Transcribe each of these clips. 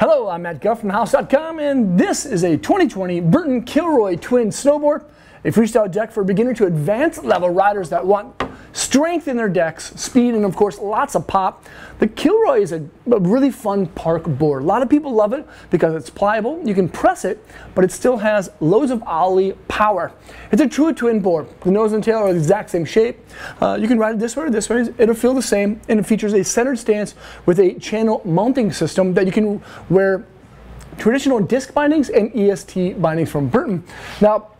Hello, I'm Matt Guff from House.com, and this is a 2020 Burton Kilroy Twin Snowboard, a freestyle deck for beginner to advanced level riders that want strength in their decks, speed, and of course lots of pop. The Kilroy is a, a, really fun park board. A lot of people love it because it's pliable. You can press it, but it still has loads of ollie power. It's a true twin board. The nose and tail are the exact same shape. Uh, you can ride it this way or this way. It'll feel the same, and it features a centered stance with a channel mounting system that you can wear traditional disc bindings and EST bindings from Burton. Now,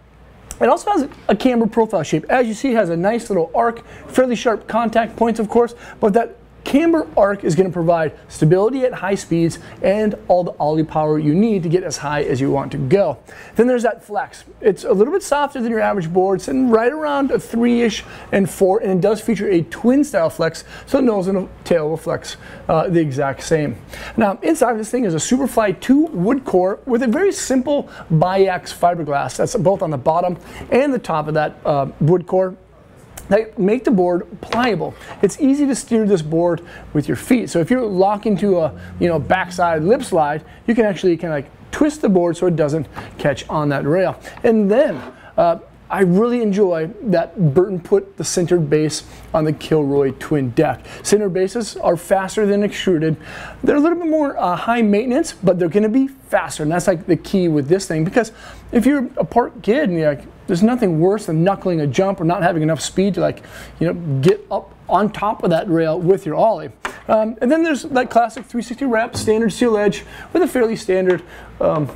it also has a camber profile shape. As you see, it has a nice little arc, fairly sharp contact points, of course, but that camber arc is going to provide stability at high speeds and all the ollie power you need to get as high as you want to go. Then there's that flex. It's a little bit softer than your average board, sitting right around a 3-ish and 4, and it does feature a twin style flex, so nose and tail will flex uh, the exact same. Now, inside this thing is a Superfly 2 wood core with a very simple biax fiberglass that's both on the bottom and the top of that uh, wood core that make the board pliable. It's easy to steer this board with your feet. So if you're locking to a you know backside lip slide, you can actually kind of like twist the board so it doesn't catch on that rail. And then uh, I really enjoy that Burton put the sintered base on the Kilroy twin deck. Sintered bases are faster than extruded. They're a little bit more uh, high maintenance, but they're gonna be faster. And that's like the key with this thing because if you're a park kid and you're like, there's nothing worse than knuckling a jump or not having enough speed to like, you know, get up on top of that rail with your ollie. Um, and then there's that classic 360 wrap standard steel edge with a fairly standard um,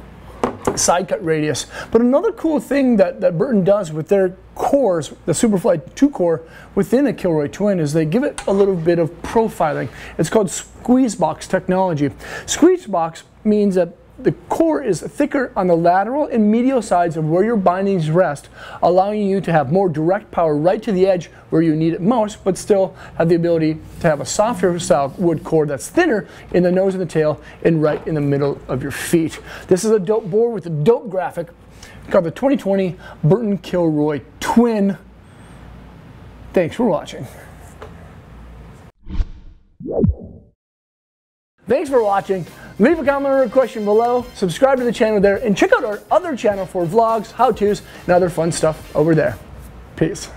side cut radius. But another cool thing that, that Burton does with their cores, the Superfly 2 core within a Kilroy Twin is they give it a little bit of profiling. It's called squeeze box technology. Squeeze box means that the core is thicker on the lateral and medial sides of where your bindings rest, allowing you to have more direct power right to the edge where you need it most, but still have the ability to have a softer wood core that's thinner in the nose and the tail and right in the middle of your feet. This is a dope board with a dope graphic called the 2020 Burton Kilroy Twin. Thanks for watching. Thanks for watching. Leave a comment or a question below, subscribe to the channel there, and check out our other channel for vlogs, how-tos, and other fun stuff over there. Peace.